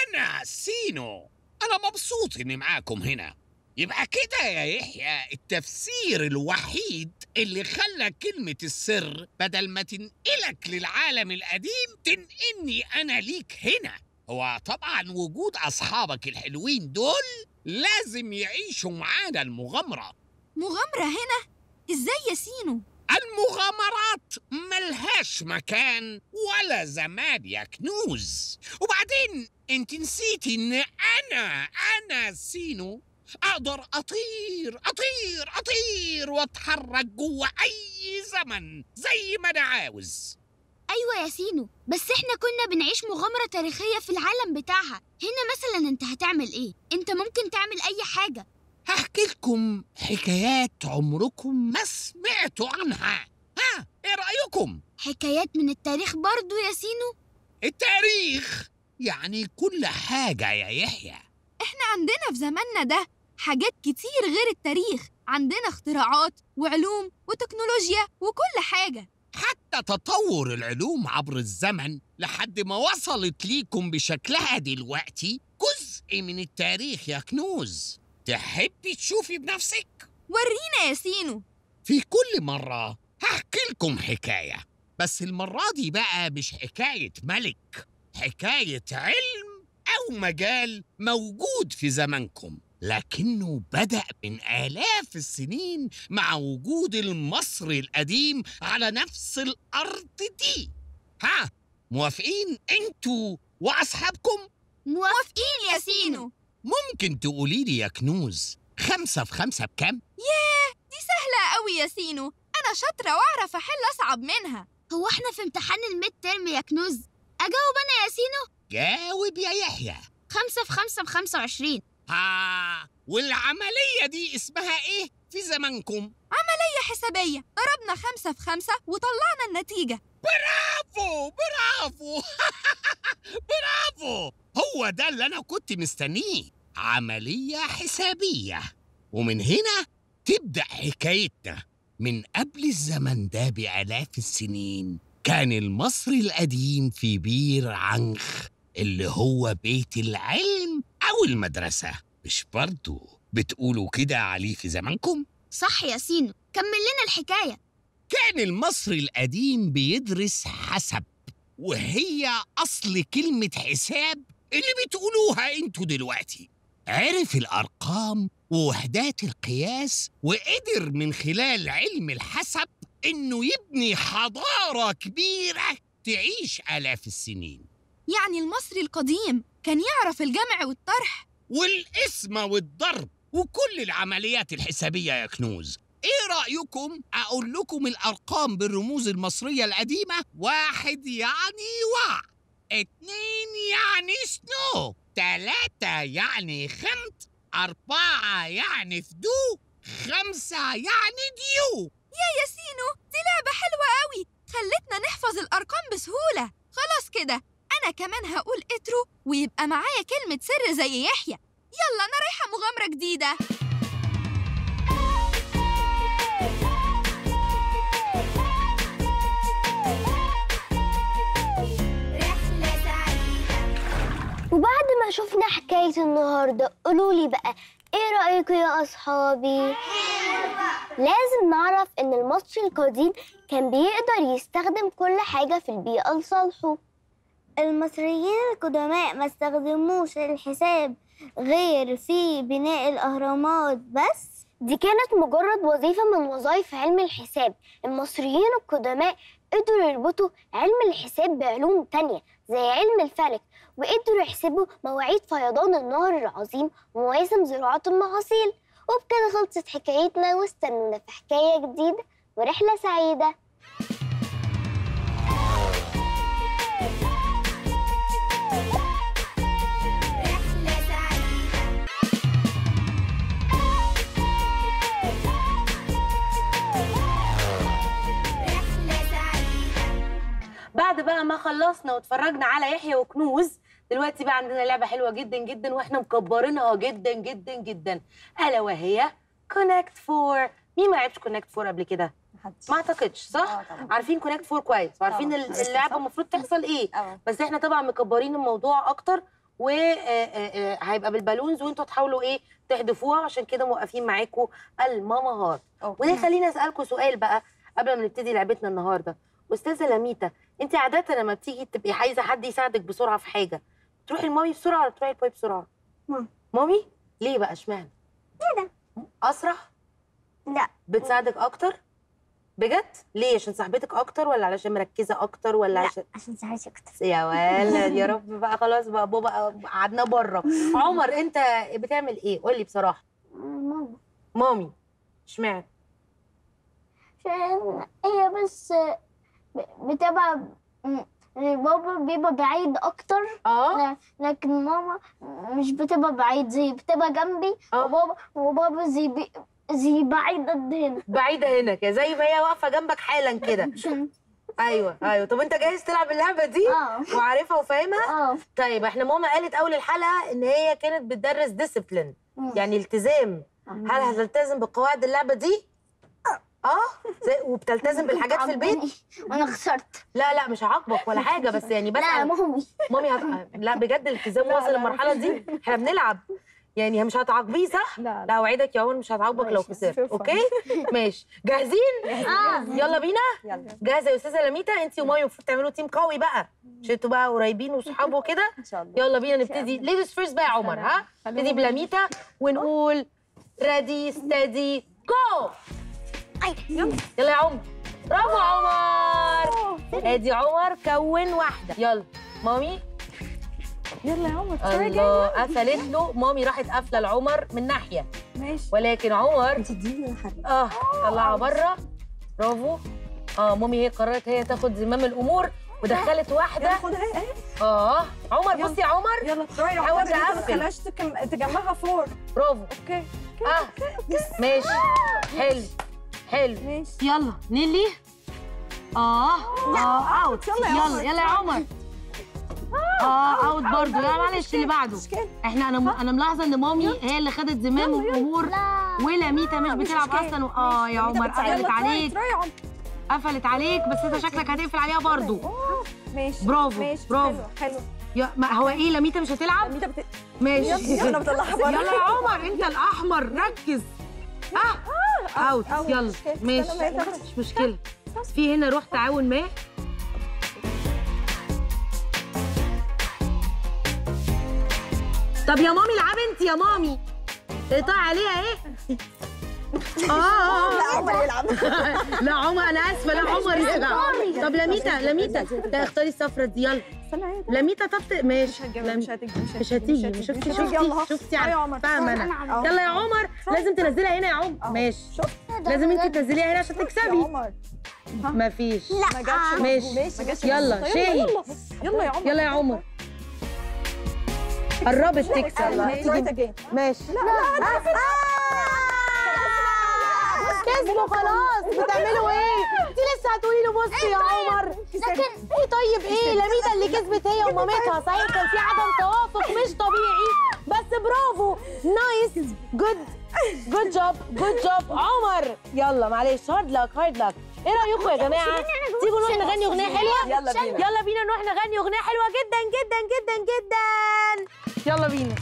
S8: أنا سينو. أنا مبسوط إني معاكم هنا. يبقى كده يا يحيى التفسير الوحيد اللي خلى كلمة السر بدل ما تنقلك للعالم القديم تنقلني أنا ليك هنا. هو طبعا وجود أصحابك الحلوين دول لازم يعيشوا معانا المغامرة.
S7: مغامرة هنا؟ إزاي يا سينو؟
S8: المغامرات ملهاش مكان ولا زمان يا كنوز. وبعدين انت نسيتي ان أنا أنا سينو أقدر اطير اطير اطير واتحرك جوه أي زمن زي ما أنا عاوز.
S7: أيوه يا سينو بس إحنا كنا بنعيش مغامرة تاريخية في العالم بتاعها. هنا مثلا أنت هتعمل إيه؟ أنت ممكن تعمل أي حاجة.
S8: هحكي لكم حكايات عمركم ما سمعتوا عنها. ها إيه رأيكم؟
S7: حكايات من التاريخ برضو يا سينو؟
S8: التاريخ! يعني كل حاجة يا يحيى.
S7: إحنا عندنا في زماننا ده حاجات كتير غير التاريخ. عندنا اختراعات وعلوم وتكنولوجيا وكل حاجة.
S8: حتى تطور العلوم عبر الزمن لحد ما وصلت ليكم بشكلها دلوقتي جزء من التاريخ يا كنوز. تحبي تشوفي بنفسك؟
S7: ورينا يا سينو
S8: في كل مرة هحكي لكم حكاية بس المرة دي بقى مش حكاية ملك حكاية علم أو مجال موجود في زمنكم لكنه بدأ من آلاف السنين مع وجود المصري القديم على نفس الأرض دي ها موافقين أنتوا وأصحابكم؟
S7: موافقين يا سينو
S8: ممكن تقولي لي يا كنوز خمسة في خمسة بكام؟
S7: دي سهلة قوي يا سينو. أنا شاطرة وأعرف أحل أصعب منها. هو إحنا في امتحان ال midterm يا كنوز؟ أجاوب أنا يا سينو.
S8: جاوب يا يحيى.
S7: خمسة في خمسة بخمسة وعشرين.
S8: ها والعملية دي اسمها إيه في زمانكم؟
S7: هي حسابية. ضربنا خمسة في خمسة وطلعنا النتيجة.
S8: برافو برافو. برافو. هو ده اللي أنا كنت مستنيه. عملية حسابية. ومن هنا تبدأ حكايتنا. من قبل الزمن ده بآلاف السنين كان المصري القديم في بير عنخ اللي هو بيت العلم أو المدرسة. مش برضو بتقولوا كده عليه في زمانكم؟
S7: صح يا سينو. كمل لنا الحكاية.
S8: كان المصري القديم بيدرس حسب وهي أصل كلمة حساب اللي بتقولوها أنتوا دلوقتي. عرف الأرقام ووحدات القياس وقدر من خلال علم الحسب إنه يبني حضارة كبيرة تعيش آلاف السنين.
S7: يعني المصري القديم كان يعرف الجمع والطرح.
S8: والقسمة والضرب وكل العمليات الحسابية يا كنوز. إيه رأيكم؟ أقول لكم الأرقام بالرموز المصرية القديمة؟ واحد يعني وع اتنين يعني سنو تلاتة يعني خمت أربعة يعني فدو خمسة يعني ديو.
S7: يا ياسينو دي لعبة حلوة قوي خلتنا نحفظ الأرقام بسهولة. خلاص كده أنا كمان هقول اترو ويبقى معايا كلمة سر زي يحيى. يلا أنا رايحة مغامرة جديدة.
S3: وبعد ما شفنا حكاية النهاردة قولولي بقى إيه رأيكم يا أصحابي؟ لازم نعرف إن المصري القديم كان بيقدر يستخدم كل حاجة في البيئة لصالحه المصريين القدماء ما استخدموش الحساب غير في بناء الأهرامات بس دي كانت مجرد وظيفة من وظائف علم الحساب المصريين القدماء قدروا يربطوا علم الحساب بعلوم تانية زي علم الفلك وقدروا يحسبوا مواعيد فيضان النهر العظيم ومواسم زراعة المحاصيل. وبكده خلصت حكايتنا واستنونا في حكاية جديدة ورحلة سعيدة.
S1: بعد بقى ما خلصنا واتفرجنا على يحيى وكنوز دلوقتي بقى عندنا لعبة حلوة جدا جدا وإحنا مكبرينها جدا جدا جدا. ألا وهي Connect Four مين ما لعبش Connect Four قبل كده؟ ما أعتقدش صح؟
S4: طبعا.
S1: عارفين Connect Four كويس وعارفين. ال- اللعبة المفروض تحصل إيه.
S4: آه.
S1: بس إحنا طبعا مكبرين الموضوع أكتر وهيبقى بال balloons وإنتوا تحاولوا إيه تحدفوها عشان كده موقفين معاكم الماماهات وده يخليني اسالكم سؤال بقى قبل ما نبتدي لعبتنا النهارده. أستاذة لميتا أنت عادة لما بتيجي تبقي عايزة حد يساعدك بسرعة في حاجة تروحي لمامي بسرعة ولا تروحي لبابي بسرعة.
S3: ماما.
S1: مامي؟ ليه بقى؟ اشمعنى؟
S3: كده.
S1: أسرع؟
S3: لا.
S1: بتساعدك أكتر؟ بجد؟ ليه؟ عشان صاحبتك أكتر ولا علشان مركزة أكتر ولا
S3: لا.
S1: عشان
S3: عشان ساعتك أكتر.
S1: يا ولد يا رب بقى خلاص بقى بابا قعدنا بره. عمر أنت بتعمل إيه؟ قول لي بصراحة.
S3: ماما.
S1: مامي اشمعنى؟
S3: عشان هي بس بتبقى بابا بيبقى بعيد أكتر.
S1: آه.
S3: لكن ماما مش بتبقى بعيد زي بتبقى جنبي
S1: آه.
S3: وبابا وبابا زي بي زي بعيد قد هنا.
S1: بعيده هنا كده زي ما هي واقفة جنبك حالا كده. أيوه أيوه. طب أنت جاهز تلعب اللعبة دي؟
S3: آه.
S1: وعارفها وفاهمها
S3: آه.
S1: طيب إحنا ماما قالت أول الحلقة إن هي كانت بتدرس discipline يعني التزام. هل هتلتزم بقواعد اللعبة دي؟ آه زي- وبتلتزم بالحاجات في البيت؟
S3: وأنا خسرت.
S1: لا لا مش هعاقبك ولا حاجة بس يعني بس
S3: لا مامي
S1: مامي هت... لا بجد الالتزام واصل للمرحلة دي. إحنا بنلعب. يعني مش هتعاقبيه صح؟
S2: لا
S1: لا. اوعدك يا عمر مش هتعاقبك لو خسرت. okay؟ ماشي. جاهزين؟
S3: آه
S1: يلا بينا.
S2: يلا.
S1: جاهزة يا أستاذة لميتا انت وماي المفروض تعملوا team قوي بقى. عشان أنتوا بقى قريبين وصحاب وكده.
S2: إن شاء الله.
S1: يلا بينا نبتدي. ladies first بقى يا عمر ها؟ نبتدي بلميتا ونقول ريدي ستدي جو يلا. يا عمر. برافو عمر. ادي عمر كون واحدة. يلا. مامي.
S2: يلا يا عمر.
S1: الله قفلت له. مامي راحت قافلة لعمر من ناحية.
S2: ماشي.
S1: ولكن عمر
S2: يا حبيبي
S1: آه طلعها بره برافو. آه مامي هي قررت هي تاخد زمام الأمور ودخلت واحدة.
S2: يلا اهي
S1: آه. عمر
S2: يلا.
S1: بصي يا عمر.
S2: يلا
S1: حاول
S2: عمر انت ما
S1: تقفل.
S2: تخليهاش تجمعها four.
S1: برافو.
S2: okay.
S1: آه. ماشي. حلو. حلو.
S2: ماشي.
S1: يلا نيلي. آه آه out
S2: يلا يا
S1: يلا
S2: عمر.
S1: يلا يا عمر. آه out برضه لا معلش اللي بعده. إحنا أنا أنا ملاحظة إن مامي هي اللي خدت زمام الأمور ولميتا مش بتلعب. أصلا. آه يا عمر قفلت عليك.
S2: يا عمر
S1: قفلت عليك بس أنت شكلك هتقفل عليها برضه
S2: ماشي.
S1: برافو،
S2: ماشي.
S1: برافو.
S2: حلو حلو.
S1: يا ما هو إيه لميتا مش هتلعب. ماشي.
S2: يلا بطلعها
S1: يلا يا عمر أنت الأحمر. ركز. آه.
S2: أوت.
S1: يلا. ماشي. مش مشكلة. في هنا روح تعاون ما. طب يا مامي العبي انت يا مامي. اقطع عليها إيه آه
S2: لا عمر يلعب
S1: لا عمر أنا اسفه لا عمر يلعب طب لميتا لميتا اختاري الصفرة دي يلا
S2: إيه
S1: لميتا طب ماشي
S2: مش هتجيب
S1: لم-
S2: مش هتيجي
S1: مش هتيجي مش شفتي شفتي شفتي. فاهمه. أنا يلا يا عمر لازم تنزليها هنا يا عمر ماشي لازم انت تنزليها هنا عشان تكسبي
S2: عمر
S1: مفيش
S2: ما جاتش
S1: ماشي.
S2: ماشي
S1: يلا،. شاهي.
S2: يلا يا عمر
S1: يلا يا عمر قربت تكسب
S2: تراي اجين
S1: ماشي كسبوا خلاص. بتعملوا إيه؟ انت لسه هتقولي له بصي يا عمر.
S3: لكن
S1: إيه طيب؟ إيه؟ لميتا اللي كسبت هي ومامتها. صحيح كان في عدم توافق. مش طبيعي. بس برافو. nice. good good job good job عمر. يلا معلش. hard luck hard luck إيه رأيكم يا جماعة؟ تيجوا نروح نغني أغنية حلوة؟
S2: يلا بينا.
S1: يلا بينا نروح نغني أغنية حلوة جدا جدا جدا جدا. يلا بينا.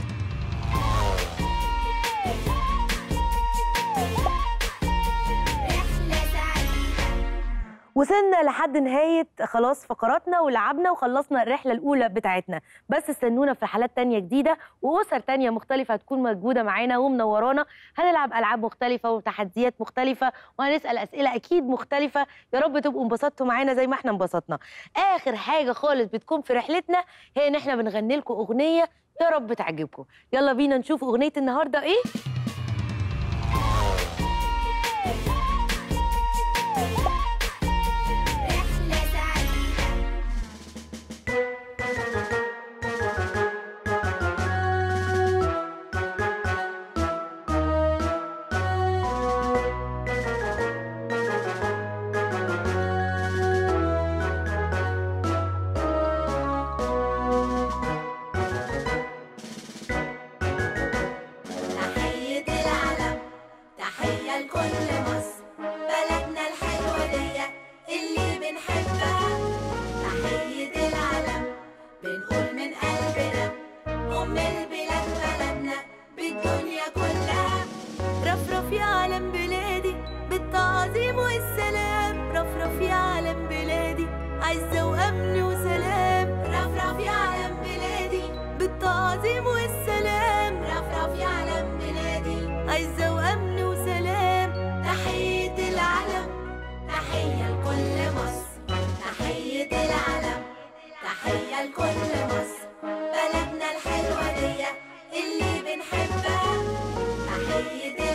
S1: وصلنا لحد نهاية خلاص فقراتنا ولعبنا وخلصنا الرحلة الأولى بتاعتنا. بس استنونا في رحلات تانية جديدة وأسر تانية مختلفة هتكون موجودة معانا ومنورانا. هنلعب ألعاب مختلفة وتحديات مختلفة وهنسأل أسئلة أكيد مختلفة. يا رب تبقوا انبسطتوا معانا زي ما إحنا انبسطنا. آخر حاجة خالص بتكون في رحلتنا هي إن إحنا بنغني لكم أغنية يا رب تعجبكم. يلا بينا نشوف أغنية النهاردة إيه؟
S9: بلدنا الحلوة دي اللي بنحبها. تحية